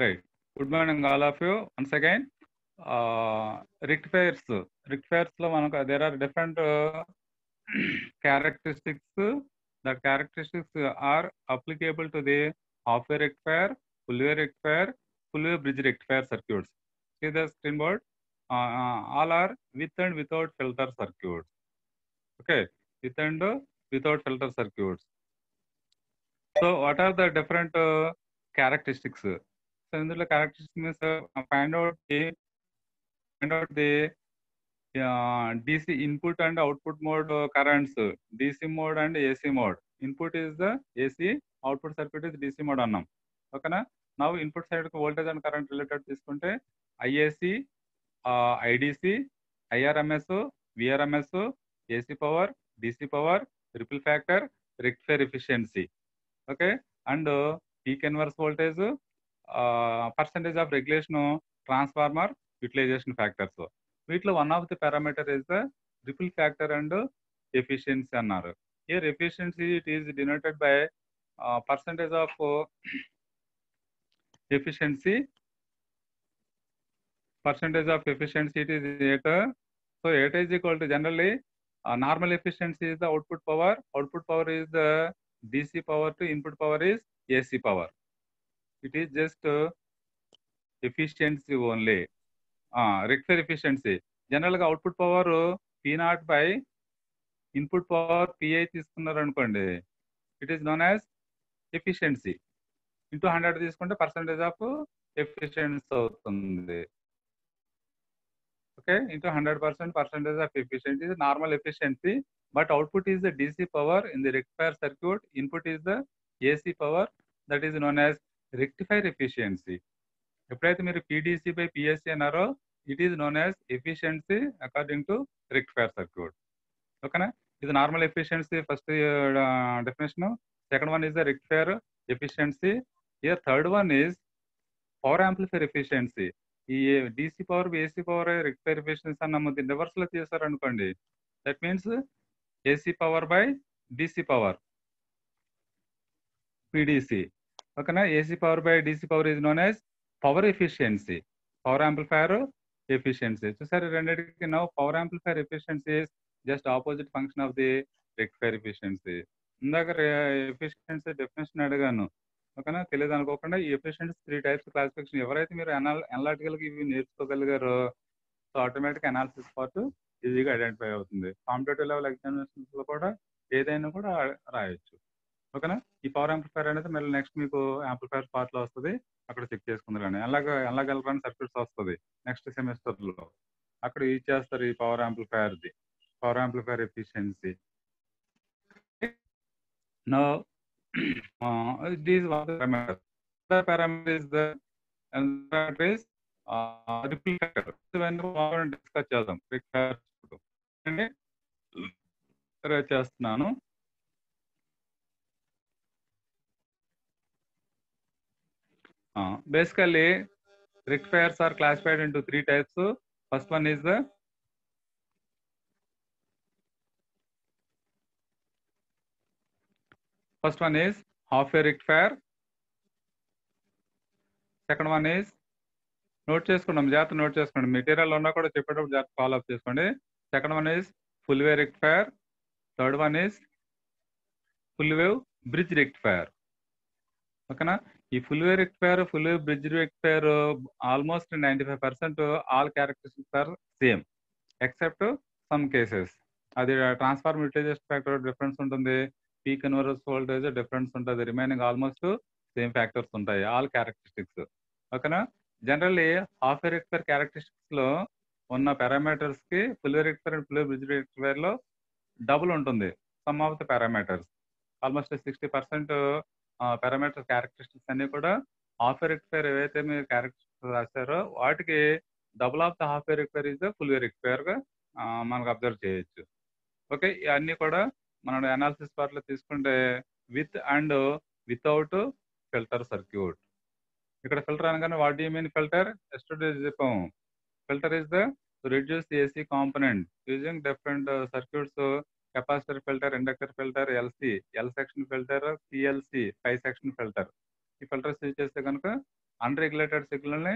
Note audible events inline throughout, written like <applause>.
Right. Good morning, all of you. Once again, uh, rectifiers. Rectifiers లో మనకు there are different uh, characteristics. That characteristics are applicable to the half wave rectifier, full wave rectifier, full wave bridge rectifier circuits. See the screen board. Uh, uh, all are with and without filter circuits. Okay, with and uh, without filter circuits. So, what are the different uh, characteristics? So ఇందులో characters find out the find out the DC input and output mode currents DC mode and AC mode input is the AC output circuit is DC mode అన్నాం. ఓకేనా? నవ్వు input సైడ్కి voltage and current related తీసుకుంటే IAC IDC IRMS VRMS AC power DC power ripple factor rectifier efficiency okay? And peak inverse voltage percentage of regulation transformer utilization factors వీటిలో one of the parameter is the ripple factor and efficiency అన్నారు here efficiency it is denoted by percentage of efficiency percentage of efficiency it is 8 so 8 is equal to generally uh, normal efficiency is the output power output power is the dc power to input power is ac power it is just efficiency only only. Efficiency rectifier గా output power P naught by input power PI తీసుకున్నారు అనుకోండి it is known as efficiency into hundred తీసుకుంటే percentage of efficiency అవుతుంది. Okay into hundred percent percentage of efficiency normal efficiency but output is the DC power in the rectifier circuit input is the AC power that is known as rectifier efficiency ఎప్పుడైతే మీరు PDC by PSC అన్నారో it is known as efficiency according to rectifier circuit ఓకేనా ఇది normal efficiency first definition second one is the rectifier efficiency here third one is power amplifier efficiency ఈ DC power AC power rectifier efficiency అన్న ముందు రివర్స్లో చేశారు అనుకోండి that means AC power by DC power PDC ఓకేనా? AC power by DC power is known as power efficiency power amplifier efficiency చూసారు రెండింటికి now power amplifier efficiency just opposite function of the rectifier efficiency ఇందాక efficiency definition అడిగాను. ఓకేనా? తెలియదు అనుకోకుండా ఈ efficiency three types classification ఎవరైతే మీరు అనాల్ అనలాటికల్ ఇవి నేర్చుకోగలిగారో సో ఆటోమేటిక్ అనాలిసిస్ పార్ట్ ఈజీగా ఐడెంటిఫై అవుతుంది. కాంపిటేటివ్ లెవెల్ ఎగ్జామినేషన్స్లో కూడా ఏదైనా కూడా రాయొచ్చు. ఓకేనా? ఈ పవర్ యాంప్లిఫైర్ అనేది మళ్ళీ నెక్స్ట్ మీకు యాంప్లిఫైర్ పార్ట్లో వస్తుంది. అక్కడ చెక్ చేసుకుంది కానీ అలాగే ఎలాగెళ్ళరని సర్క్యూట్స్ వస్తుంది నెక్స్ట్ సెమిస్టర్లో. అక్కడ యూజ్ చేస్తారు ఈ power amplifier the? Power amplifier efficiency no these these are uh, is discuss చేద్దాం. <clears throat> చేస్తున్నాను. Basically rectifiers are classified into three types. First one is the first one is half wave rectifier. Second one is note చేసుకున్నాం జాగ్రత్త note చేసుకోండి material ఉన్నా కూడా చెప్పేటప్పుడు జాగ్రత్త follow up చేసుకోండి. Second one is full wave rectifier third one is full wave bridge rectifier ఓకేనా ఈ full wave rectifier full wave bridge rectifier almost ninety five percent all characteristics are same except some cases. అది transformer utilisation factor difference ఉంటుంది P converse voltage difference ఉంటుంది remaining almost same factors ఉంటాయి all characteristics. ఓకేనా? Generally half rectifier క్యారెక్టరిస్టిక్స్లో ఉన్న పారామీటర్స్కి full rectifier and full bridge రెక్టిఫైర్లో double ఉంటుంది some of the parameters. Almost sixty percent parameter characteristics అన్ని కూడా half rectifier ఏవైతే మీరు క్యారెక్టరిస్టిక్స్ రాశారో వాటికి double of the half rectifier is the full రెక్టిఫైర్గా మనకు అబ్జర్వ్ చేయొచ్చు. ఓకే ఇవన్నీ కూడా మనం అనాలిసిస్ పార్ట్లో తీసుకుంటే with and without filter circuit ఇక్కడ ఫిల్టర్ అనగానే what do mean filter yesterday చెప్పాము filter is the reduce AC component using different circuits capacitor filter inductor filter LC L section filter CLC five section filter. ఈ filters use చేస్తే కనుక unregulated సిగ్నల్ని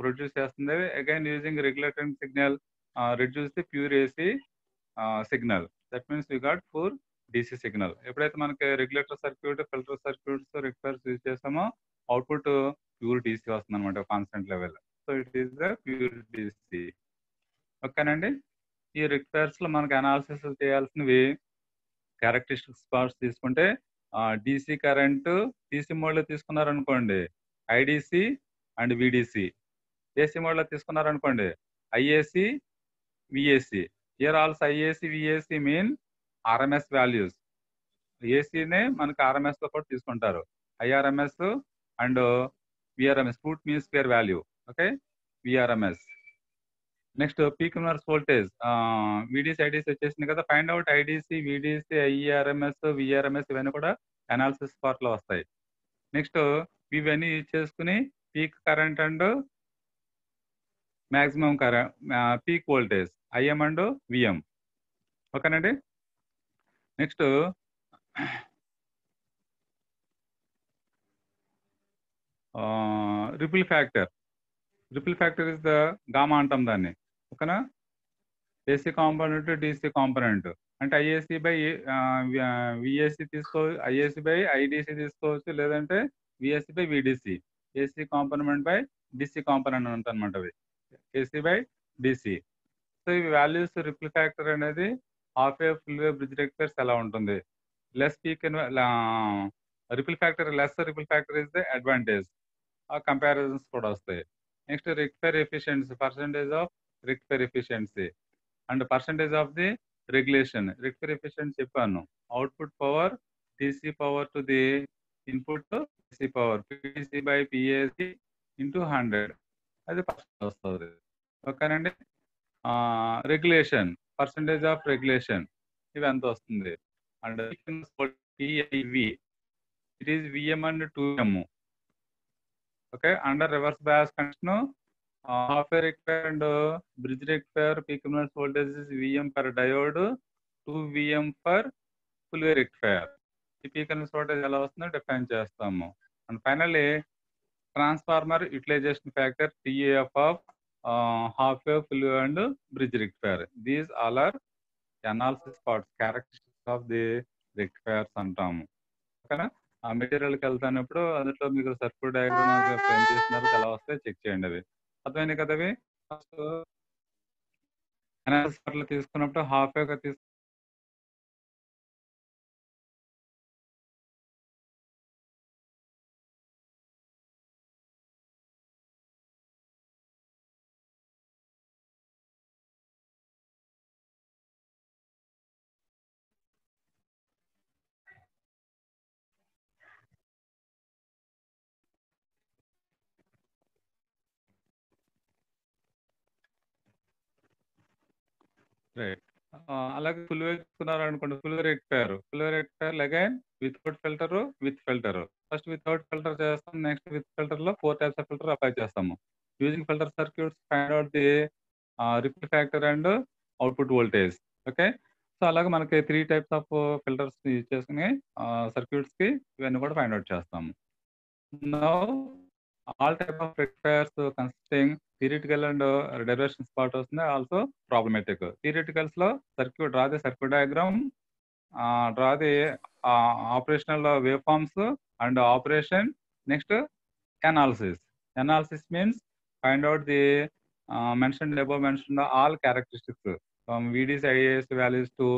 produce చేస్తుంది. Again using regulated signal reduce the pure AC signal that means you got four DC signal ఎప్పుడైతే మనకి regulator circuit filter circuits rectifiers use చేస్తామో output pure DC వస్తుంది అనమాట constant level so it is the pure DC ఓకేనండి ఈ రిక్వైర్స్లో మనకి analysis చేయాల్సినవి క్యారెక్టరిస్టిక్స్ పార్ట్స్ తీసుకుంటే డిసి కరెంట్ డీసీ మోడ్లో తీసుకున్నారనుకోండి ఐడిసి అండ్ విడిసి ఏసీ మోడ్లో తీసుకున్నారనుకోండి IAC VAC here also IAC VAC mean RMS values ఏసీనే మనకి ఆర్ఎంఎస్లో కూడా తీసుకుంటారు. IRMS and VRMS root mean square value okay VRMS next peak inverse voltage. VDC IDC వచ్చేసింది కదా find out IDC VDC IRMS VRMS ఇవన్నీ కూడా analysis పార్ట్లో వస్తాయి. నెక్స్ట్ ఇవన్నీ యూజ్ చేసుకుని peak current and maximum current peak voltage IM and VM. ఓకేనండి? Next ripple factor. Ripple factor is the gamma అంటాం దాన్ని. ఓకేనా ఏసీ కాంపోనెంట్ డిసి కాంపోనెంట్ అంటే ఐఏసి బై విఎస్సి తీసుకో ఐఏసి బై ఐడిసి తీసుకోవచ్చు లేదంటే VSC by VDC AC component by DC component అంత అనమాట అవి. ఏసీ బై డిసి సో ఈ వాల్యూస్ రిపుల్ ఫ్యాక్టర్ అనేది half wave full way bridge rectifiers ఎలా ఉంటుంది? Less peak ripple factor less ripple factor is the advantage ఆ comparisons కూడా వస్తాయి. Next rectifier efficiency percentage of rectifier efficiency and percentage of the regulation rectifier efficiency చెప్పాను. Output power DC power to the input DC power PC by PAC into hundred అది percent వస్తుంది. ఓకేనండి? Regulation percentage of regulation ఇవి ఎంత వస్తుంది? And PIV it is VM and two M okay under reverse bias condition half rectifier and bridge rectifier peak inverse voltage is VM per diode two VM per full way rectifier ఈ peak voltage ఎలా వస్తుందో define చేస్తాము. And finally transformer utilization factor TAF of half way full way and bridge rectifier these all are analysis parts characteristics of the rectifiers అంటాము. ఓకేనా? ఆ మెటీరియల్కి వెళ్తానప్పుడు అందులో మీకు circuit diagram frame చేస్తున్నారు ఎలా వస్తే చెక్ చేయండి అవి అర్థమైంది కదా అవి తీసుకున్నప్పుడు హాఫ్ వేగా రైట్ అలాగే ఫుల్ వేసుకున్నారు అనుకోండి full rectifier full rectifier again without filter with filter first without filter చేస్తాం next with ఫిల్టర్లో four types of filter apply చేస్తాము. Using filter circuits find out the ripple factor and output voltage okay so అలాగే మనకి three types of filters use చేసుకుని సర్క్యూట్స్కి ఇవన్నీ కూడా find out చేస్తాము. Now all type of rectifiers consisting theoretical and derivations part వస్తుంది. Also problematic థియరిటికల్స్లో circuit draw the circuit diagram draw the operational waveforms and operation next analysis analysis means find out the mention above mention all characteristics from VDs IAS values to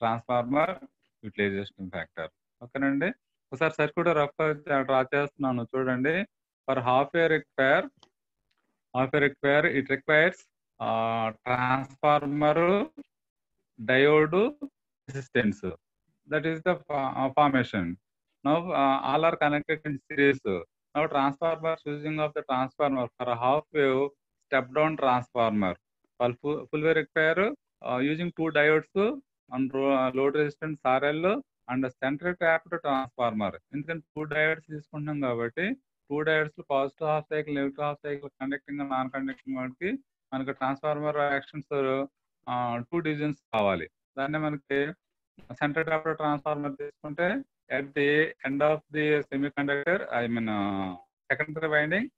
transformer utilisation factor ఓకేనండి ఒకసారి circuit rough draw చేస్తున్నాను. చూడండి. For half here rectifier half rectifier it requires transformer diode resistance. That is the formation. Now all are connected in series now transformer using of the transformer for half wave step down transformer for full wave rectifier using two diodes and load resistance RL and centre tapped transformer ఎందుకంటే two diodes తీసుకుంటున్నాం కాబట్టి two diodes positive half cycle negative half cycle conducting non conducting వాటికి మనకు transformer actions two divisions కావాలి. దాన్ని మనకి centre tap transformer తీసుకుంటే at the end of the semiconductor I mean secondary winding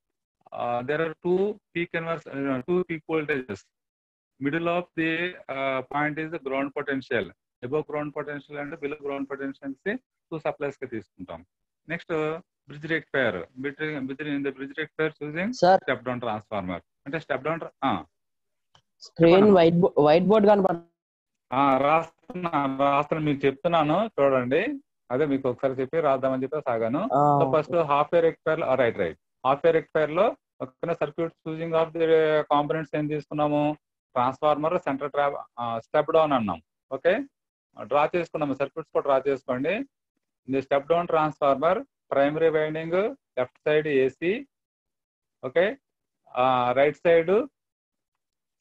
there are two peak inverse two peak voltages middle of the point is ground potential above ground potential అంటే below ground potentials two సప్లైస్కి తీసుకుంటాం. Next Between, between the bridge rectifier using sir step down transformer. అంటే tra- ఆ, screen white white board కనపడ ఆ, రాస్తున్నా రాస్తున్నా మీకు చెప్తున్నాను చూడండి. అదే మీకు ఒకసారి చెప్పి రాద్దామని చెప్పి సాగాను so first half year expire right right half year ఎక్స్పైర్లో ఒక circuit choosing of the components ఏం తీసుకున్నాము? Transformer centre tap step down అన్నాం. ఓకే డ్రా చేసుకున్నాము. సర్క్యూట్స్ కూడా డ్రా చేసుకోండి. ఇది step down transformer primary winding left side AC okay right side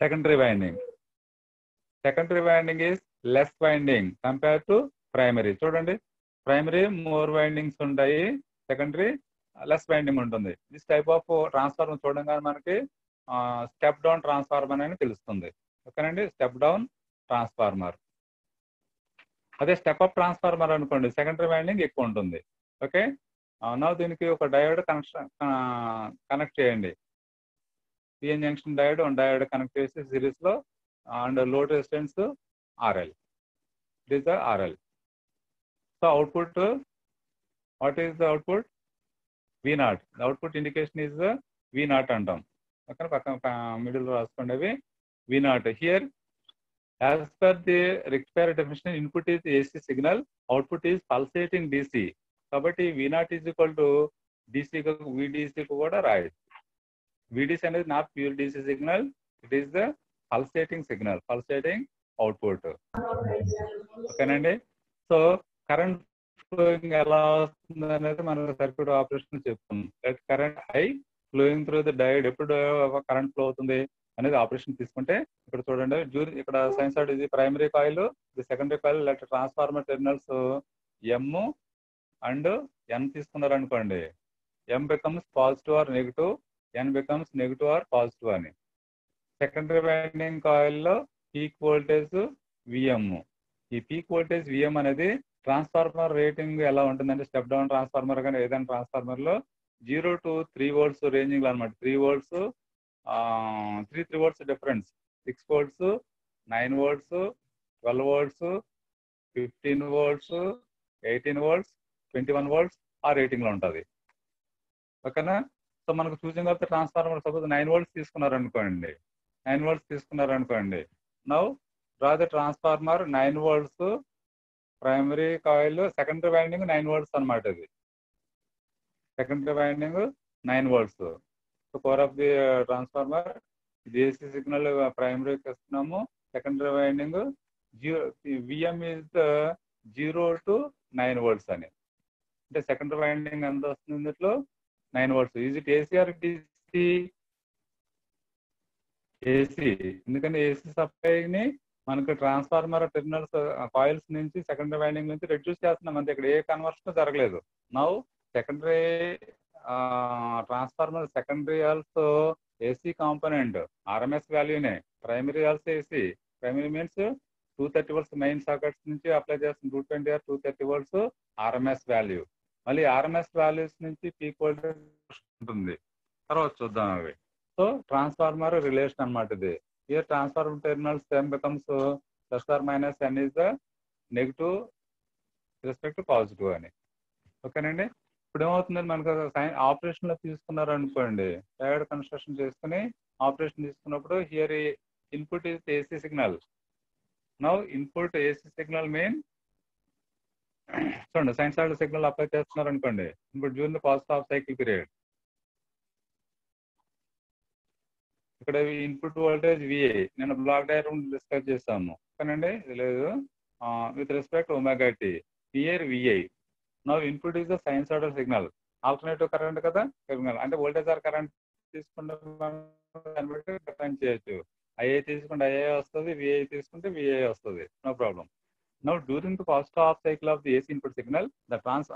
secondary winding secondary winding is less winding compare to primary చూడండి. Primary more windings ఉంటాయి. Secondary less winding ఉంటుంది. This type of transformer చూడంగానే మనకి step down transformer అని తెలుస్తుంది. ఓకేనండి? Step down transformer అదే step up transformer అనుకోండి. సెకండరీ వైండింగ్ ఎక్కువ ఉంటుంది. ఓకే? అవునా దీనికి ఒక డయోడ్ కనెక్షన్ కనెక్ట్ చేయండి. PN junction diode diode connect చేసి సిరీస్లో and load resistance RL it is the RL so output what is the output V naught the output indication is the V naught అంటాం. Okay పక్కన middle రాసుకోండి అవి V naught here as per the rectifier definition input is AC signal output is pulsating DC కాబట్టి V naught is equal to డిసికి విడిసికి కూడా రాయొచ్చు. విడిసి అనేది not pure DC signal it is the pulsating signal pulsating output ఓకేనండి? So current flowing ఎలా వస్తుంది అనేది మన సర్క్యూట్ ఆపరేషన్ చెప్తుంది. Current high flowing through the diode ఎప్పుడు కరెంట్ ఫ్లో అవుతుంది అనేది ఆపరేషన్ తీసుకుంటే ఇక్కడ చూడండి జూరి ఇక్కడ సైన్స్ ఇది ప్రైమరీ కాయిల్ ఇది సెకండరీ కాయిల్ లేకపోతే transformer terminals M and N తీసుకున్నారు అనుకోండి M becomes positive or negative N becomes negative or positive అని. సెకండరీ వైండింగ్ కాయిల్లో పీక్ వోల్టేజ్ విఎం ఈ పీక్ వోల్టేజ్ విఎం అనేది ట్రాన్స్ఫార్మర్ రేటింగ్ ఎలా ఉంటుందంటే స్టెప్ డౌన్ ట్రాన్స్ఫార్మర్ కానీ ఏదైనా ట్రాన్స్ఫార్మర్లో zero to three volts ranging అనమాట three volts three three volts difference six volts nine volts twelve volts fifteen volts eighteen volts twenty one volts ఆ రేటింగ్లో ఉంటుంది. ఓకేనా? సో మనకు చూసిన తర్వాత ట్రాన్స్ఫార్మర్ సపోజ్ నైన్ వోల్ట్స్ తీసుకున్నారు అనుకోండి నైన్ వోల్ట్స్ తీసుకున్నారు అనుకోండి now draw the transformer nine volts primary coil secondary winding nine volts అనమాట ఇది secondary winding nine volts so core of the transformer DSC signal ప్రైమరీకి ఇస్తున్నాము secondary winding zero VM is zero to nine volts అని. అంటే సెకండరీ వైండింగ్ ఎంత వస్తుంది ఇందులో? Nine volts is it AC or DC AC ఎందుకంటే ఏసీ సప్లైని మనకు ట్రాన్స్ఫార్మర్ టెర్మినల్స్ కాయిల్స్ నుంచి సెకండరీ వైండింగ్ నుంచి రెడ్యూస్ చేస్తున్నాం అంతే. ఇక్కడ ఏ కన్వర్షన్ జరగలేదు. Now secondary transformer secondary also AC component RMS వాల్యూనే primary also AC primary means two thirty volts main sockets నుంచి అప్లై చేస్తుంది two twenty or two thirty volts RMS value మళ్ళీ RMS values నుంచి peak voltage ఉంటుంది. తర్వాత చూద్దాం అవి. So transformer relation అనమాట ఇది. ఈ transformer terminals same becomes plus or minus N is the negative respect positive అని. ఓకేనండి? ఇప్పుడు ఏమవుతుందండి మనకు సైన్ ఆపరేషన్లో తీసుకున్నారు అనుకోండి డయోడ్ కన్స్ట్రక్షన్ చేసుకుని ఆపరేషన్ తీసుకున్నప్పుడు here input is AC signal now input AC signal mean చూడండి సైన్స్ ఆర్డర్ సిగ్నల్ అప్లై చేస్తున్నారు అనుకోండి. ఇప్పుడు June positive of cycle period ఇక్కడ ఇన్పుట్ వోల్టేజ్ విఐ నేను బ్లాక్ డయాగ్రామ్ డిస్కస్ చేస్తాము కానండి ఇది లేదు. With respect omega t VI నా input is the sinusoidal signal alternative current కదా? సిగ్నల్ అంటే వోల్టేజ్ ఆర్ కరెంట్ తీసుకుంటే దాన్ని చేయొచ్చు. ఐఏ తీసుకుంటే ఐఏ వస్తుంది విఐ తీసుకుంటే విఐ వస్తుంది. No problem now during the first half cycle of the AC input signal the trans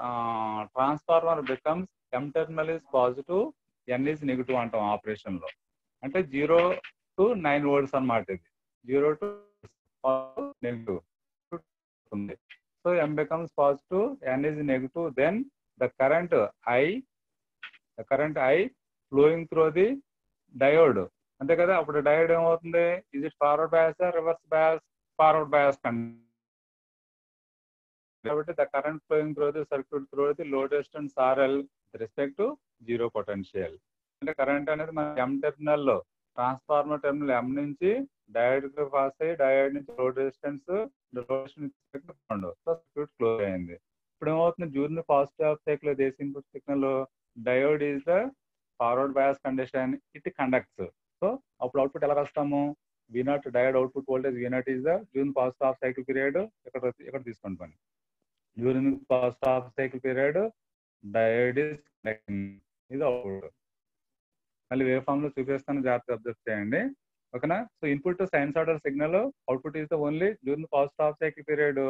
transformer becomes M terminal is positive N is negative అంటాం ఆపరేషన్లో. అంటే జీరో టు నైన్ వర్డ్స్ అనమాట ఇది. Zero to negative so M becomes positive N is negative then the current I the current I flowing through the diode అంతే కదా? అప్పుడు diode ఏమవుతుంది? Is it forward bias reverse bias forward bias కాబట్టి the current flowing through the circuit through the load resistance RL respect to zero potential. అంటే current అనేది మన M టెర్మినల్లో transformer terminal M నుంచి డయోడ్కు పాస్ అయ్యి డయోడ్ నుంచి లోడ్ రెసిస్టెన్స్ సర్క్యూట్ క్లోజ్ అయింది. ఇప్పుడు ఏమవుతుంది? జూన్ పాజిటివ్ ఆఫ్ సైకిల్ దేశ input signal diode is the forward bias condition it conducts so అప్పుడు అవుట్పుట్ ఎలా రాస్తాము? V naught diode output voltage V naught is the June positive of cycle period ఇక్కడ ఇక్కడ తీసుకోండి పని? During positive half cycle period diode is ఇది out. మళ్ళీ wave ఫామ్లో చూపిస్తాను జాగ్రత్త అబ్జర్వ్ చేయండి. ఓకేనా? So input sinusoidal signal output is the only during positive half cycle period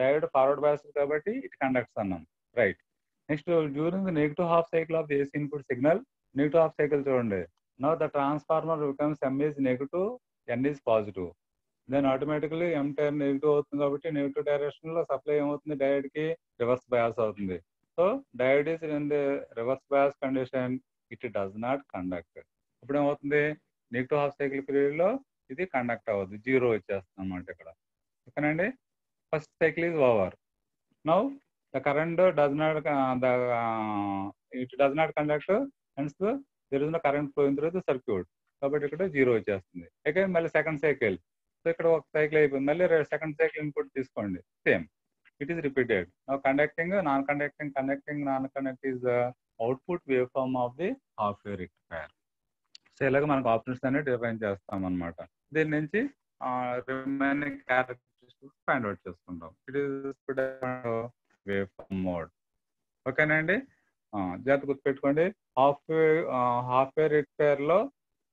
diode forward bias కాబట్టి ఇట్ కండక్ట్స్ అన్నాం. Right next during the negative half cycle of AC input signal negative half cycle చూడండి. Now the transformer becomes M is negative N is positive then automatically M tyre negative అవుతుంది కాబట్టి negative డైరెక్షన్లో supply ఏమవుతుంది? డయోడ్కి reverse bias అవుతుంది. So diode is in the reverse bias condition it does not conduct ఇప్పుడు ఏమవుతుంది negative half cycle పీరియడ్లో ఇది కండక్ట్ అవ్వదు. జీరో వచ్చేస్తుంది అనమాట ఇక్కడ. ఓకేనండి? First cycle is over now the current does not the it does not conduct hence there is no current flowing through the circuit కాబట్టి ఇక్కడ జీరో వచ్చేస్తుంది. అగైన్ మళ్ళీ సెకండ్ సైకిల్ ఇక్కడ ఒక సైకిల్ అయిపోయింది. మళ్ళీ సెకండ్ సైకిల్ ఇన్పుట్ తీసుకోండి. Same it is repeated no conducting non conducting conducting non conduct is output waveform of the half wave rectifier so ఇలాగ మనకు ఆప్షన్స్ అనేవి డిఫైన్ చేస్తాం అనమాట దీని నుంచి రిమైనింగ్ క్యారెక్టరిస్టిక్స్ ఫైండ్ అవుట్ చేసుకుంటాం. It is wave form mode ఓకేనండి జాగ్రత్త గుర్తుపెట్టుకోండి. హాఫ్ హాఫ్ వేర్ రెక్టిఫైర్లో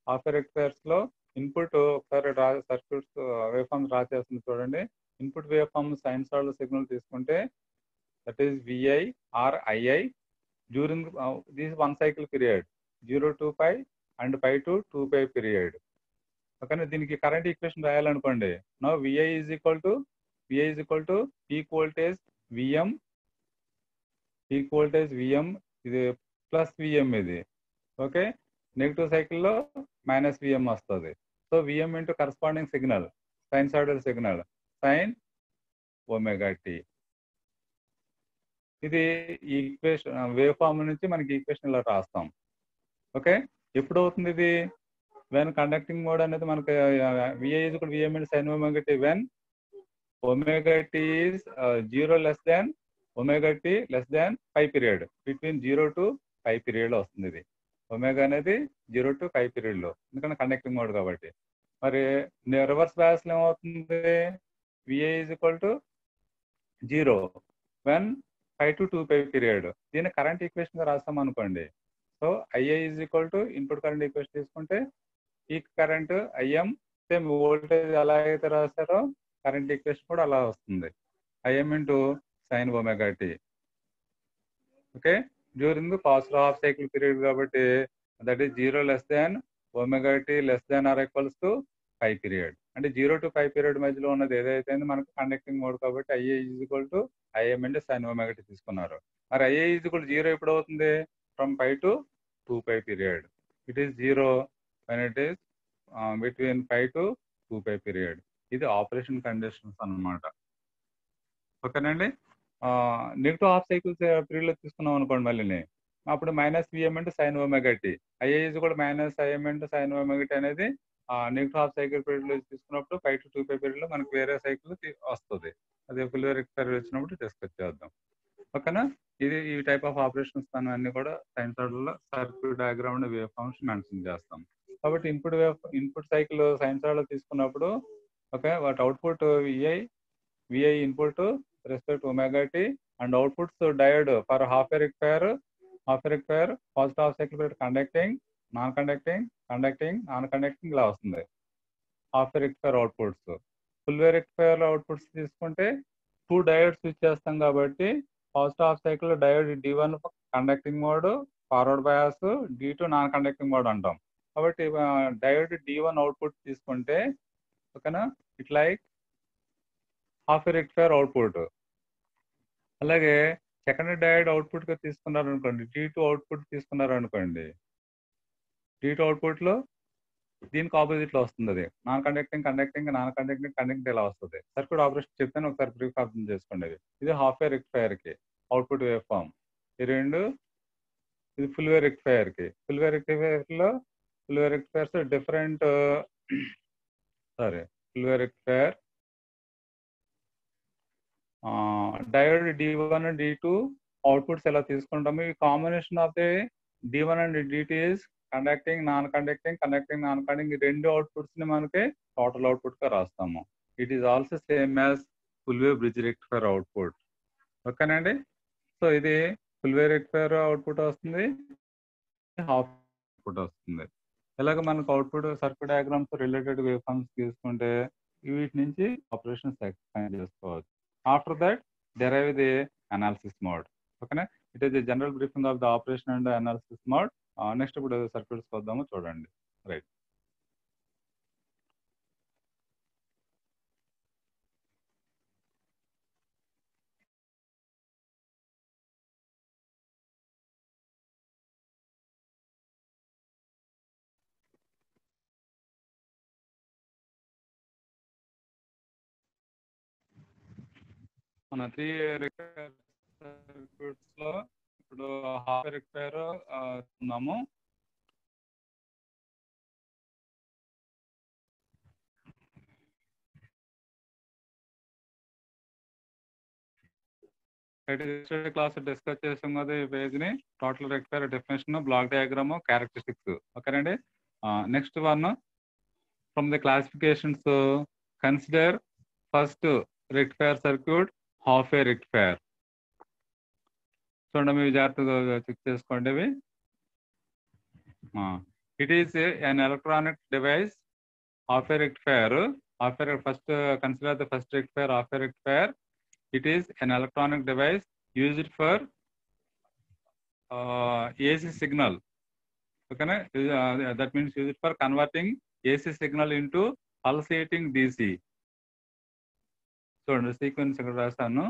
హాఫ్ వేర్ రెక్టిఫైర్స్లో ఇన్పుట్ ఒకసారి draw circuits waveform draw చేస్తుంది చూడండి input wave form science signal తీసుకుంటే that is VI or II during this one cycle period zero to pi and pi to two pi period ఓకేనా? దీనికి current equation రాయాలనుకోండి. Now VI is equal to VI is equal to peak voltage VM peak voltage VM ఇది plus VM ఇది. Okay? Negative సైకిల్లో minus VM వస్తుంది. So VM into corresponding signal sinusoidal signal sine omega t ఇది equation wave form నుంచి మనకి equation ఇలా రాస్తాం. Okay ఎప్పుడు అవుతుంది ఇది? వెన్ కండక్టింగ్ మోడ్ అనేది మనకి విఐ కూడా VM into sine omega t when omega t zero less than omega t less than pi period between zero to pi period వస్తుంది ఇది. ఒమేగా అనేది జీరో టు ఫైవ్ పీరియడ్లో ఎందుకంటే కండక్టింగ్ మోడ్ కాబట్టి. మరి రివర్స్ బ్యాస్లో ఏమవుతుంది VI is equal to zero. When pi to two pi period దీన్ని కరెంట్ ఈక్వేషన్గా రాస్తాం అనుకోండి. So IA is equal to input current equation తీసుకుంటే ఈ కరెంట్ ఐఎం సేమ్ వోల్టేజ్ ఎలా అయితే రాస్తారో కరెంట్ ఈక్వేషన్ కూడా అలా వస్తుంది. IM into sine omega t okay during positive half cycle period కాబట్టి that is zero less than omega t less than or equals to pi period అంటే zero to five period మధ్యలో ఉన్నది ఏదైతే మనకు conducting mode కాబట్టి IA is equal to IM అంటే sine omega t తీసుకున్నారు. మరి ఐఏ ఈజ్ ఈక్వల్ జీరో ఎప్పుడు అవుతుంది? From pi to two pi period it is zero when it is between pi to two pi period ఇది operation conditions అన్నమాట. ఓకేనండి negative half cycles పీరియడ్లో తీసుకున్నాం అనుకోండి మళ్ళీ అప్పుడు మైనస్ విఎం అంటే సైన్ ఒమెగటి ఐఏఈజ్ కూడా మైనస్ ఐఎం అంటే సైన్ ఒమెగటి అనేది నెగిటివ్ హాఫ్ సైకిల్ పీరియడ్లో తీసుకున్నప్పుడు ఫైవ్ టు టూ ఫైవ్ పీరియడ్లో మనకి వేరే సైకిల్ వస్తుంది. అది ఫుల్ ఎక్స్పైరీ వచ్చినప్పుడు డిస్కస్ చేద్దాం ఓకేనా? ఇది ఈ టైప్ ఆఫ్ ఆపరేషన్స్ అన్ని కూడా సైన్స్లో circuit diagram wave forms mention చేస్తాం. కాబట్టి ఇన్పుట్ వేవ్ ఇన్పుట్ సైకిల్ సైన్స్లో తీసుకున్నప్పుడు ఓకే వాటి output VI VI input respect omega t and outputs diode for half a half a require half cycle period conducting non conducting conducting non conducting ఇలా వస్తుంది. Half a require outputs full way require outputs తీసుకుంటే two diodes switch చేస్తాం కాబట్టి positive half cycle diode D one conducting mode forward bias D two non conducting mode అంటాం. కాబట్టి diode D one output తీసుకుంటే ఓకేనా? It like half rectifier output అలాగే second diode అవుట్పుట్గా తీసుకున్నారు అనుకోండి డి టూ అవుట్పుట్ తీసుకున్నారు అనుకోండి టూ అవుట్పుట్లో దీనికి ఆపోజిట్లో వస్తుంది అది non conducting conducting non conducting conducting ఇలా వస్తుంది. సర్క్యూట్ ఆపరేషన్ చెప్తాను ఒకసారి బ్రీఫ్ అర్థం చేసుకోండి ఇది ఇది హాఫ్ వేర్ రెక్టిఫైర్కి అవుట్పుట్ వేవ్ ఫామ్ ఈ రెండు ఇది ఫుల్ వేర్ రెక్టిఫైర్కి. Full wave రెక్టిఫైర్లో full wave rectifiers different sorry full wave rectifier diode D one D two outputs ఎలా తీసుకుంటాము? ఈ combination of the D one and D two is conducting non conducting conducting non conducting రెండు అవుట్పుట్స్ని మనకి total అవుట్పుట్గా రాస్తాము. It is also same as full way bridge rectifier output ఓకేనండి so ఇది ఫుల్ వే రెక్టిఫైర్ అవుట్పుట్ వస్తుంది హాఫ్ అవుట్పుట్ వస్తుంది. ఇలాగ మనకు output circuit diagrams related wave forms తీసుకుంటే వీటి నుంచి ఆపరేషన్స్ ఎక్స్ప్లెయిన్ చేసుకోవచ్చు. After that derive the analysis mode ఓకేనా it is general briefing of the operation and analysis mode next ఇప్పుడు సర్క్యూట్స్ వద్దాము చూడండి. రైట్ మన త్రీ రిక్వైర్ సర్క్యూట్స్లో ఇప్పుడు హాఫ్ రిక్వైర్ ఉన్నాము. క్లాస్ డిస్కస్ చేసాం కదా ఈ పేజ్ని. Total rectifier definition block diagram characteristics ఓకేనండి next one from the classifications consider first rectifier circuit half a rectifier చూడండి మీరు జాగ్రత్తగా చెక్ చేసుకోండి అవి it is an electronic device half a rectifier half a first consider the first rectifier half a rectifier it is an electronic device used for AC signal ఓకేనా that means used for converting AC signal into to pulsating DC చూడండి sequence ఇక్కడ రాస్తాను.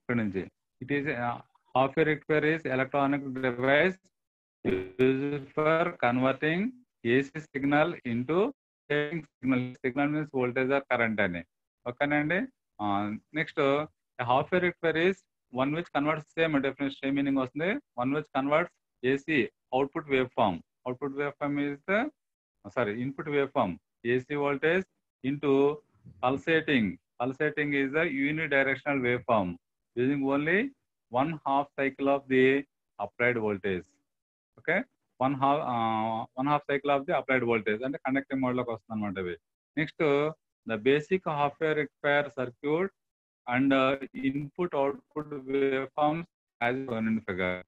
ఇక్కడ నుంచి. It is half a require is electronic device for converting AC signal into signal signal means voltage or current అని. ఓకేనండి? Next half a require is one which converts same definite same meaning వస్తుంది. One which converts AC output wave form output wave form is the sorry input wave form AC voltage into pulsating pulsating is the unidirectional waveform using only one half cycle of the applied voltage okay one half uh, one half cycle of the applied voltage అంటే conducting మోడ్లోకి వస్తుంది అనమాట ఇవి next the basic half wave require circuit and input output wave forms as figure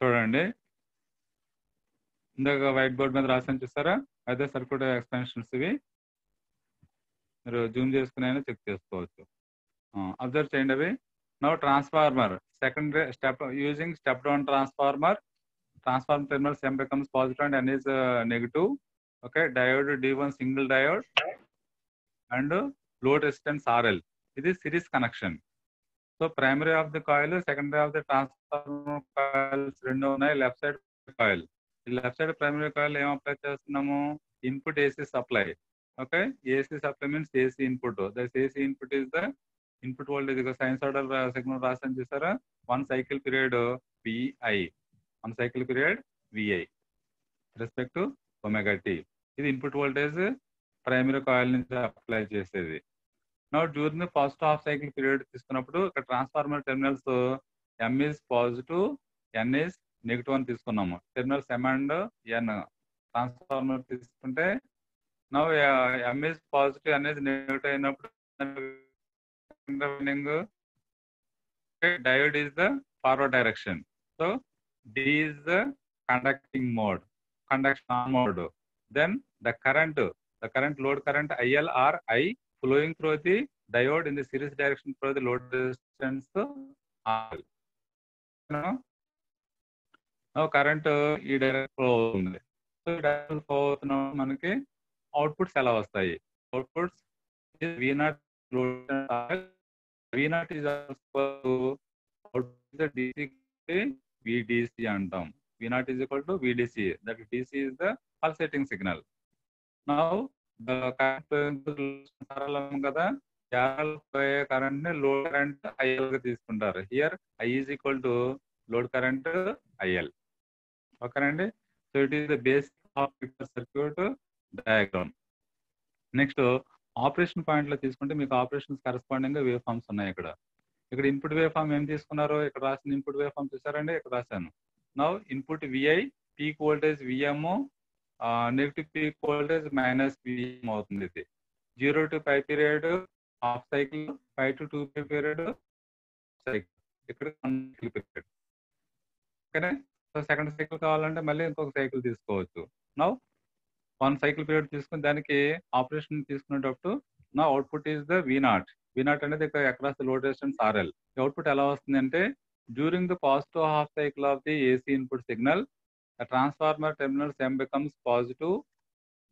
చూడండి ఇందాక white board మీద రాసాను చూస్తారా అదే సర్క్యూట్ ఎక్స్టెన్షన్స్ ఇవి మీరు జూమ్ చేసుకుని అయినా చెక్ చేసుకోవచ్చు. అబ్జర్వ్ చేయండి అవి. No transformer. Second step using step down transformer. Transformer terminal M becomes positive and N is negative okay diode D one single diode. And load resistance RL ఇది series connection. So primary of the coil secondary of the transformer coils రెండు ఉన్నాయి left side coil. Left side primary coil ఏం apply చేస్తున్నాము? Input AC supply okay? Ac supplements ac input. This ac input is the input voltage science order signal రాసాను చూసారా? One cycle period VI one cycle period VI respect omega t ఇది input voltage primary coil నుంచి apply చేసేది. నా during first half cycle period తీసుకున్నప్పుడు ఇక్కడ transformer terminals M is positive N is negative అని తీసుకున్నాము. Terminals M and N transformer తీసుకుంటే now MS positive అనేది నెగిటివ్ అయినప్పుడు diode is the forward direction so D is the conducting mode conduction mode then the current the current load current IL or I flowing through the diode in the series direction through the load resistance R current ఈ direct flow అవుతుంది so direct flow అవుతున్న మనకి outputs ఎలా వస్తాయి? Outputs V naught V naught is VDC అంటాం V naught is equal to VDC. That DC is the pulsating signal. Now సరళం కదా? Carol పోయే కరెంట్ని లోడ్ కరెంట్ ఐఎల్గా తీసుకుంటారు. Here I is equal to load current IL ఓకేనండి so it is the basic of circuit diagram. Next operation పాయింట్లో తీసుకుంటే మీకు ఆపరేషన్స్ కరెస్పాండింగ్ వేవ్ ఫార్మ్స్ ఉన్నాయి ఇక్కడ. ఇక్కడ ఇన్పుట్ వేవ్ ఫార్మ్ ఏం తీసుకున్నారో ఇక్కడ రాసిన ఇన్పుట్ వేవ్ ఫార్మ్ చూసారండి? ఇక్కడ రాశాను. Now input VI peak voltage VM negative peak voltage minus VM అవుతుంది ఇది. Zero to five period half cycle five to two period cycle. ఇక్కడ పీరియడ్. ఓకేనా? సో సెకండ్ సైకిల్ కావాలంటే మళ్ళీ ఇంకొక సైకిల్ తీసుకోవచ్చు. నౌ వన్ సైకిల్ పీరియడ్ తీసుకుని దానికి ఆపరేషన్ తీసుకునేటప్పుడు నా output is the V naught. V naught అనేది ఇక్కడ across load resistance RL output ఎలా వస్తుంది అంటే during the positive half cycle of the AC input signal the transformer terminals M becomes positive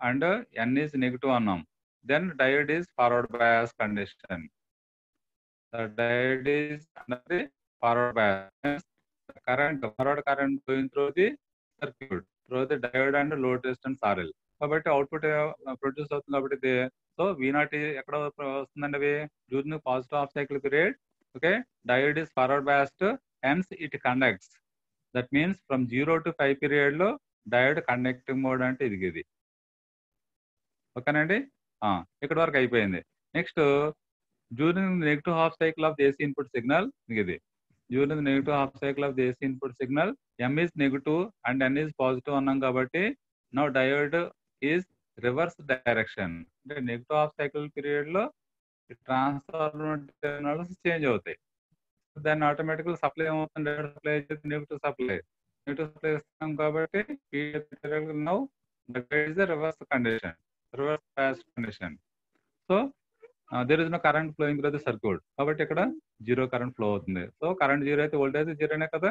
and N is negative అన్నాం. Then diode is forward bias condition diode is అన్నది forward bias current forward current going through the circuit through the diode and load resistance RL కాబట్టి output produce అవుతుంది కాబట్టి so V not ఎక్కడ వస్తుందండి అవి? During positive half cycle period okay diode is forward biased hence it conducts that means from zero to five పీరియడ్లో diode conducting mode అంటే ఇది ఇది ఓకేనండి ఇక్కడ వరకు అయిపోయింది. Next during negative half cycle of AC input signal ఇది during negative half cycle of AC input signal M is negative and N is positive అన్నాం కాబట్టి నా డయోడ్ ఈజ్ రివర్స్ డైరెక్షన్ అంటే నెగిటివ్ హాఫ్ సైకిల్ పీరియడ్లో transformer change అవుతాయి. దాన్ని automatic supply ఏమవుతుంది? Supply negative supply negative supply ఇస్తాం కాబట్టి now is the reverse condition reverse bias condition so there is no current flowing through the circuit కాబట్టి ఇక్కడ zero current flow అవుతుంది. So current zero అయితే voltage జీరోనే కదా.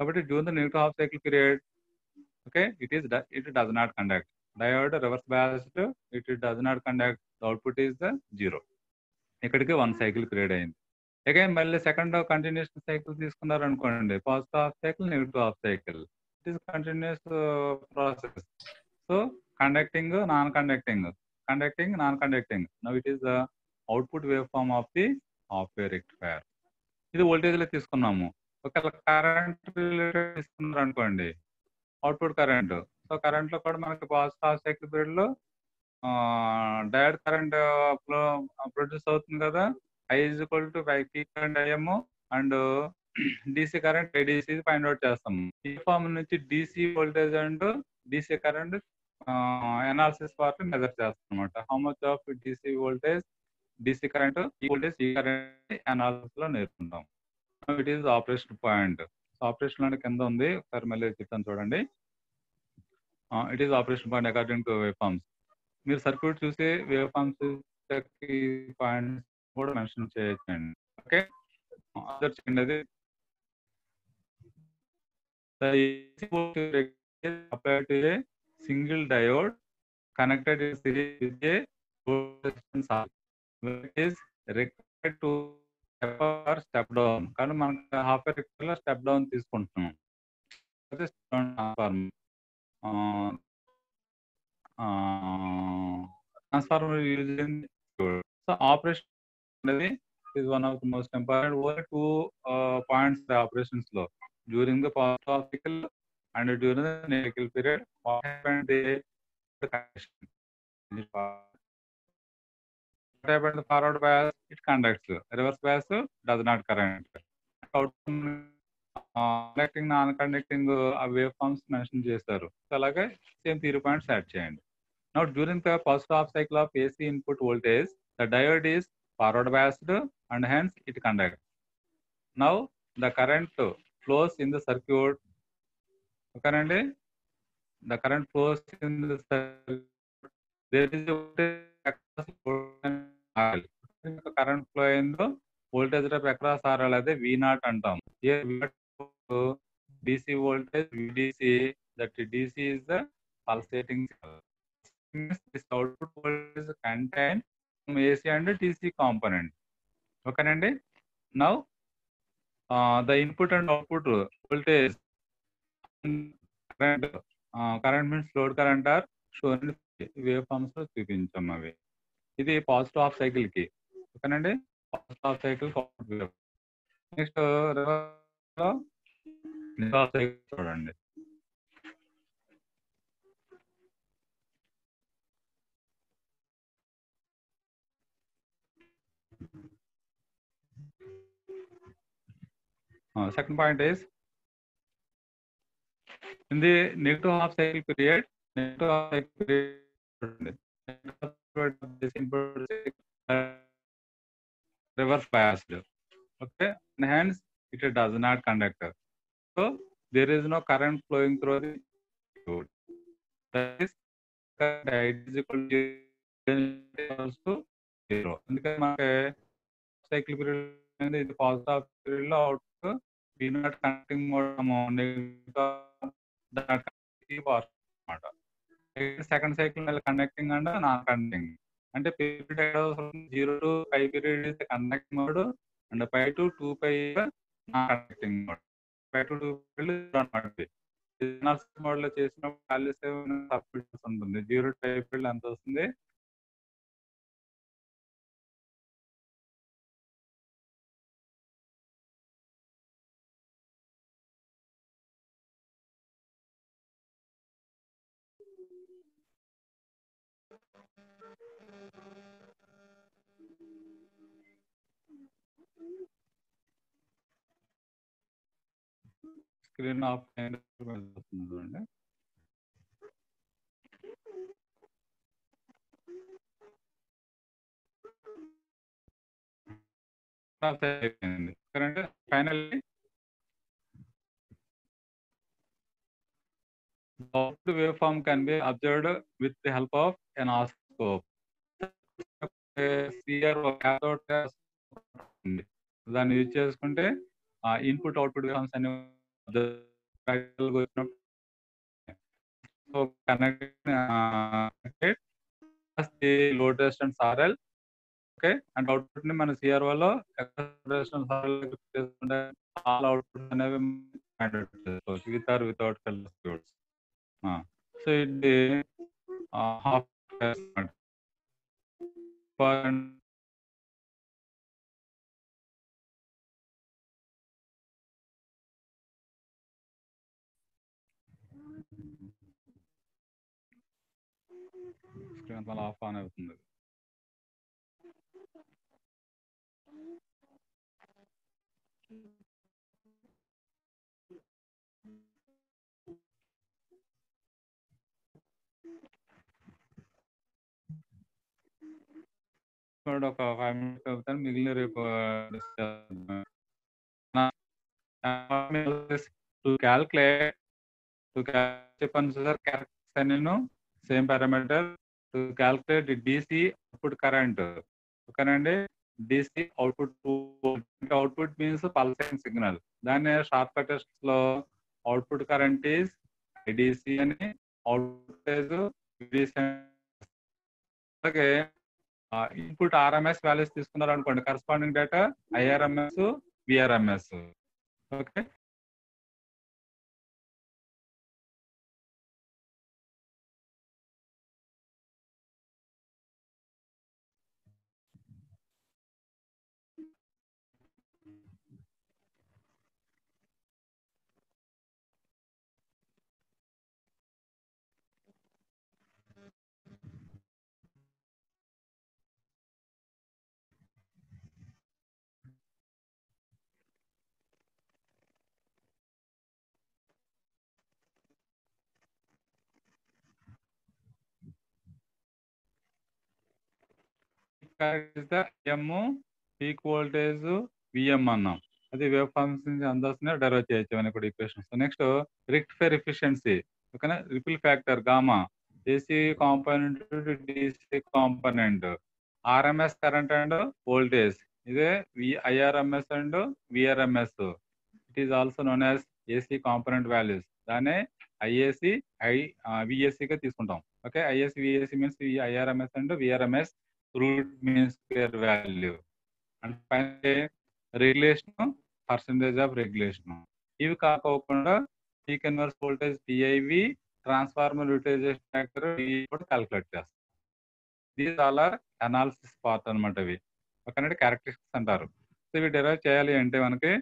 కాబట్టి during the negative half cycle period okay it is it does not conduct diode reverse balanced it does not conduct output is the zero. ఇక్కడికి one cycle create అయింది. Again మళ్ళీ second continuous cycle తీసుకున్నారు అనుకోండి positive half cycle negative half cycle it is continuous process so conducting non conducting conducting non conducting now it is the output wave form of the half way rectifier ఇది వోల్టేజ్లో తీసుకున్నాము. ఒకవేళ current related తీసుకున్నారు అనుకోండి output current so కరెంట్లో కూడా మనకి positive cycle పీరియడ్లో డైరెక్ట్ కరెంట్ ఫ్లో ప్రొడ్యూస్ అవుతుంది కదా. I is equal to P current IM and DC current IDC find out చేస్తాము ఈ ఫార్మ్ నుంచి DC voltage and DC current analysis part measure చేస్తాం అనమాట how much of DC voltage DC current ఈ voltage ఈ current అనాలిసిస్లో నేర్చుకుంటాం. It is operation point operation అంటే కింద ఉంది. ఒకసారి మళ్ళీ చెప్తాను చూడండి. It is operation point according to waveforms మీరు సర్క్యూట్ చూసి వేవ్ ఫార్మ్స్ పాయింట్స్ కూడా మెన్షన్ చేయొచ్చండి ఓకే అదర్ చేయండి అది applied to a single diode connected in series with a resistance R. It is required to step up or step down. కానీ మనకు half లో step down తీసుకుంటున్నాం uh, uh, transformer using So operation is one of the most important work to uh, points the operations. flow during the past cycle and during the nickel period. What happened the connection? What happened the forward bias? It conducts. Reverse bias does not current. Outcome conducting non conducting ఆ wave forms mention చేస్తారు so అలాగే same తీరు points add చేయండి. Not during the first half cycle of AC input voltage the diode is forward biased and hence it conduct now the current flows in the circuit ఓకేనండి the current flows in the circuit current flow అయిందో voltage రేపు ఎక్కడ sir అదే V not అంటాం. V DC voltage VDC that DC is the pulsating signal. This output voltage contained AC and TC component. ఓకేనండి now the input and output voltage current current means load current or shown wave ఫార్మ్స్లో చూపించాం అవి. ఇది positive half సైకిల్కి. ఓకేనండి positive half cycle wave నెక్స్ట్లో half cycle చూడండి Uh, second point is in the negative half cycle period, negative half cycle period, negative half cycle of this input is, uh, reverse biased. Okay, and hence it does not conduct. So there is no current flowing through the load. That is current I is equal to also zero. అందుకని మనకి cycle period అనేది ఇది positive పీరియడ్లో out be not connecting mode అనమాట second cycle మళ్ళీ connecting and non connecting అంటే period zero to five period is connecting mode and five to two five non connecting mode five మోడల్లో చేసిన values ఉంటుంది? Zero type ఎంత వస్తుంది. Screen off చూడండి అయిపోయింది. ఎందుకంటే finally output waveform can be observed with the help of an oscilloscope. దాన్ని use చేసుకుంటే ఇన్పుట్ అవుట్పుట్ వేవ్ఫార్మ్స్ అనేవి load resistance RL okay? And అవుట్పుట్ని మన సిఆర్ఓలో ఆల్ అవుట్పుట్ అనేవి with or without colour so ఇది హాఫ్ స్క్రీన్ మళ్ళీ ఆఫ్ ఆన్ అవుతుంది ఇప్పుడు ఒక ఫైవ్ మినిట్స్ అవుతాను మిగిలిన రేపు టు క్యాల్కులేట్ టు చెప్పాను సార్ క్యారెక్టర్స్ నేను same parameter to calculate DC output current ఓకేనండి DC output output means pulsing signal దాన్ని షార్ట్ కటెస్ట్లో అవుట్పుట్ కరెంట్ ఈస్ ఐడిసి అని అవుట్పుట్ అలాగే ఇన్పుట్ ఆర్ఎంఎస్ వాల్యూస్ తీసుకున్నారు అనుకోండి corresponding data IRMS VRMS okay M peak voltage VM అన్నాం. అది wave forms నుంచి అందాల్సిన డెరైవ్ చేయొచ్చు అని కూడా ఈక్వేషన్స్ నెక్స్ట్ రిక్టిఫైర్ ఎఫిషియన్సీ ఓకేనా? Ripple factor gamma AC component DC component RMS current and voltage ఇదే V IRMS and VRMS it is also known as AC component values దాన్ని ఐఏసి ఐ విఎస్సిగా తీసుకుంటాం. Okay ISC VSC means IRMS and VRMS root mean square value అంటే పైన regulation percentage of regulation ఇవి కాకోకుండా peak inverse voltage PIV transformer utilization factor కూడా calculate చేస్తాం. These all are analysis part అనమాట ఇవి ఒకనంటే క్యారెక్టరిస్టిక్స్ అంటారు. సో ఇవి డెరైవ్ చేయాలి అంటే మనకి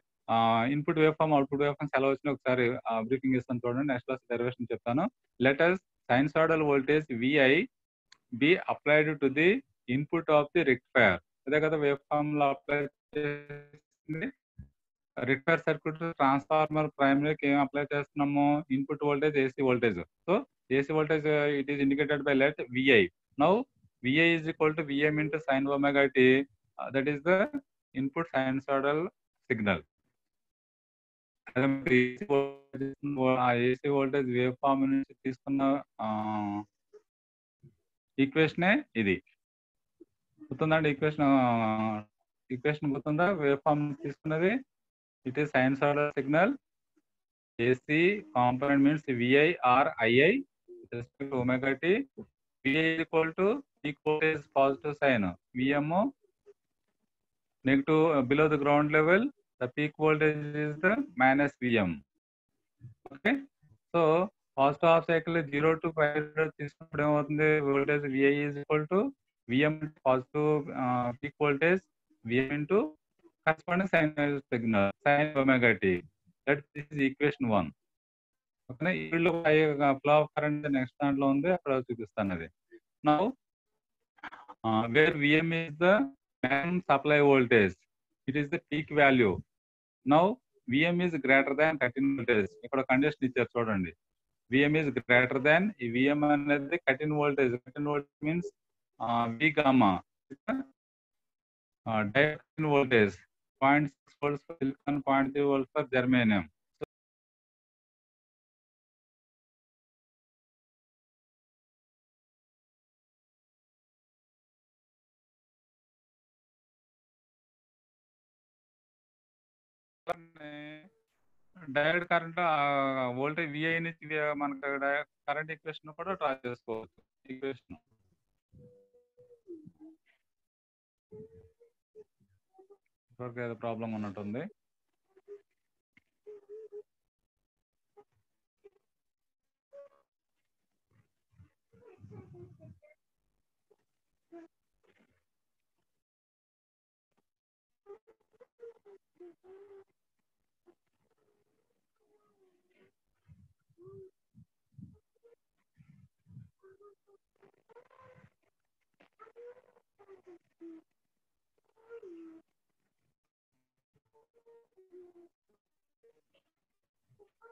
input wave form output wave forms ఎలా వచ్చినా ఒకసారి బ్రీఫింగ్ ఇస్తాను చూడండి. నెక్స్ట్ క్లాస్ డెరివేషన్ చెప్తాను. Letters sinusoidal voltage Vi be applied to the input of the rectifier అదే కదా వేవ్ ఫామ్లో అప్లై చేసింది. రిక్వైర్ సర్క్యూట్ ట్రాన్స్ఫార్మర్ ప్రైమరీకి ఏం అప్లై చేస్తున్నాము? Input voltage AC voltage. So AC voltage it is indicated by let Vi now Vi is equal to Vm into sine omega t that is the input sinusoidal signal ఆ AC voltage wave form నుంచి తీసుకున్న ఈక్వేషనే ఇది. గుర్తుందండి equation equation గుర్తుందా? Wave form తీసుకున్నది. It is order signal AC component means Vi are Ii respect omega t Vi equal to peak positive sine Vm negative below the ground level the peak voltage is the minus Vm okay so positive half cycle zero to five తీసుకున్నప్పుడు ఏమవుతుంది voltage Vi is equal to Vm positive uh, voltage voltage, Vm into corresponding sinusoidal signal, sine omega t. That is equation one. ఓకేనా ఈవిడ్లో flow of current next దాంట్లో ఉంది అక్కడ చూపిస్తాను అది. Now where Vm is the maximum supply voltage it is the peak value now Vm is greater than cut in voltage ఇక్కడ condition ఇచ్చారు చూడండి. విఎం ఈస్ గ్రేటర్ దాన్ ఈ విఎం అనేది cut in voltage cut in voltage means V gamma direct voltage point six volts for silicon point three volts for germanium direct current voltage Vi నుంచి మనకు current equation కూడా draw చేసుకోవచ్చు. Equation ఇప్పటివరకు ఏదో problem ఉన్నట్టుంది.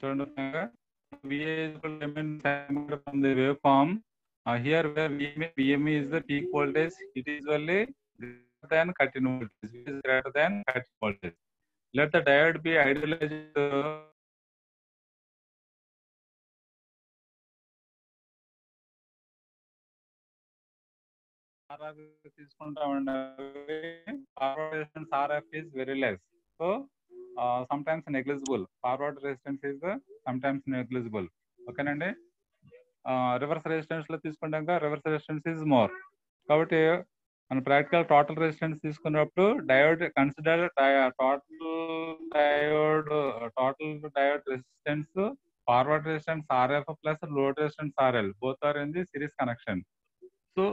చూడండి VA is equal to M in diameter from the waveform. Uh, here where VM, VME is the peak voltage, it is only greater than cut-in voltage. It is greater than cut-in voltage. Let the diode be idealized. Uh, తీసుకుంటామండి forward resistance RF is very less so sometimes negligible forward resistance is sometimes negligible ఓకేనండి? Reverse రెసిస్టెన్స్లో తీసుకుంటాక reverse resistance is more కాబట్టి మన practical total resistance తీసుకున్నప్పుడు diode consider total diode total diode resistance forward resistance RF plus load resistance RL both are in the series connection so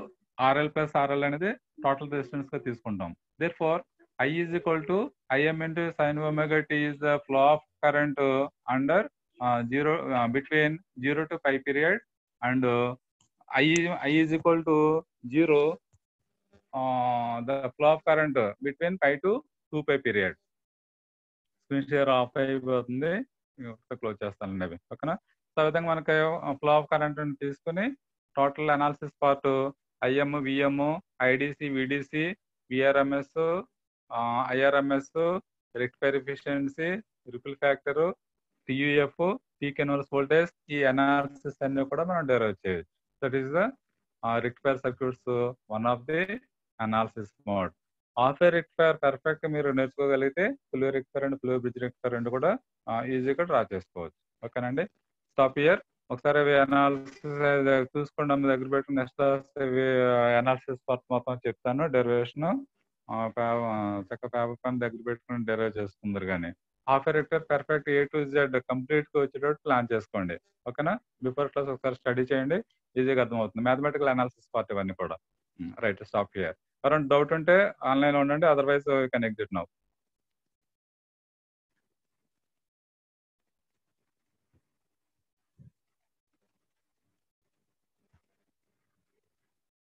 RL plus RL అనేది total రెసిస్టెన్స్గా తీసుకుంటాం. Therefore I is equal to Im into sin omega t is the flow of current uh, under uh, zero uh, between zero to pi period and uh, I I is equal to zero uh, the flow of current between pi to two pi period. Screen share off అయిపోతుంది close చేస్తానండి అవి ఓకేనా so ఆ విధంగా మనకి flow of current తీసుకుని total analysis part Im Vm IDC VDC VRMS IRMS rectifier efficiency ripple factor TUF peak voltage ఈ analysis అన్ని కూడా మనం డెరైవ్ చేయొచ్చు. That is the rectifier circuits one of the analysis mode. Of a rectifier perfect మీరు నేర్చుకోగలిగితే full rectifier and full bridge rectifier రెండు కూడా ఈజీగా draw చేసుకోవచ్చు. ఓకేనండి? స్టాప్ ఇయర్ ఒకసారి అవి అనాలిసిస్ చూసుకోండి దగ్గర పెట్టుకుని నెక్స్ట్ అనాలిసిస్ పార్ట్ మొత్తం చెప్తాను. డెరివేషన్ చక్క పేపర్ పని దగ్గర పెట్టుకుని డెరైవ్ చేసుకుందరు కానీ half rectifier perfect A to Z కంప్లీట్గా వచ్చేటట్టు ప్లాన్ చేసుకోండి. ఓకేనా? బిఫోర్ క్లాస్ ఒకసారి స్టడీ చేయండి. ఈజీగా అర్థమవుతుంది. మ్యాథమెటికల్ అనాలిసిస్ పార్ట్ ఇవన్నీ కూడా. Right software. ఎవరైనా డౌట్ ఉంటే ఆన్లైన్ ఉండండి. Otherwise can exit now.